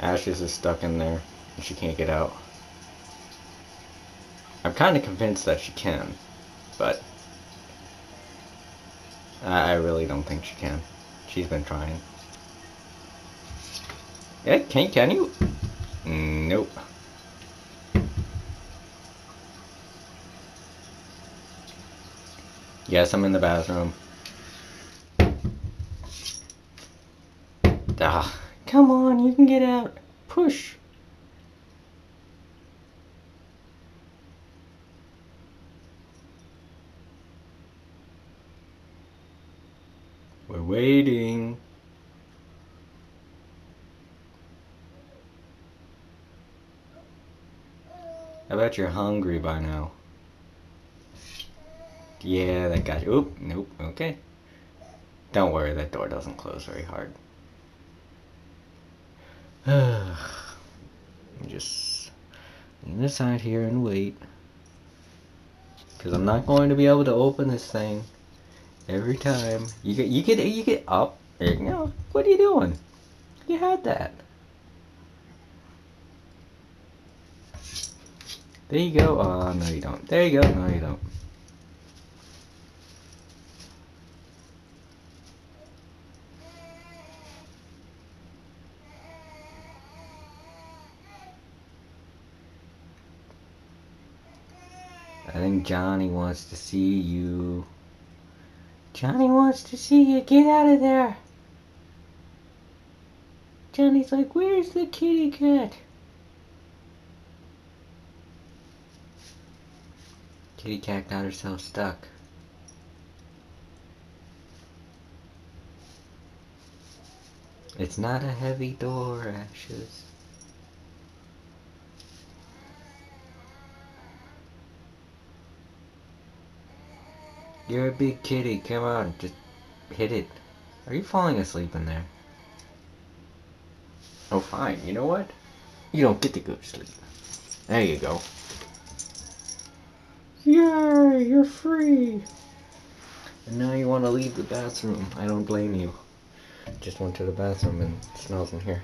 Ashes is stuck in there and she can't get out. I'm kind of convinced that she can, but I really don't think she can. She's been trying. Yeah, can can you? Nope. Yes, I'm in the bathroom. Ah, come on, you can get out. Push. We're waiting. I bet you're hungry by now. Yeah, that got you. Oop, nope, okay. Don't worry, that door doesn't close very hard. just lean aside here and wait. Because I'm not going to be able to open this thing every time. You get, you get, you get up. You know, what are you doing? You had that. There you go. Oh, no you don't. There you go. No you don't. I think Johnny wants to see you. Johnny wants to see you. Get out of there. Johnny's like, where's the kitty cat? Kitty cat got herself stuck. It's not a heavy door, Ashes. You're a big kitty. Come on, just hit it. Are you falling asleep in there? Oh, fine. You know what? You don't get to go to sleep. There you go. Yay, you're free. And now you want to leave the bathroom. I don't blame you. Just went to the bathroom and smells in here.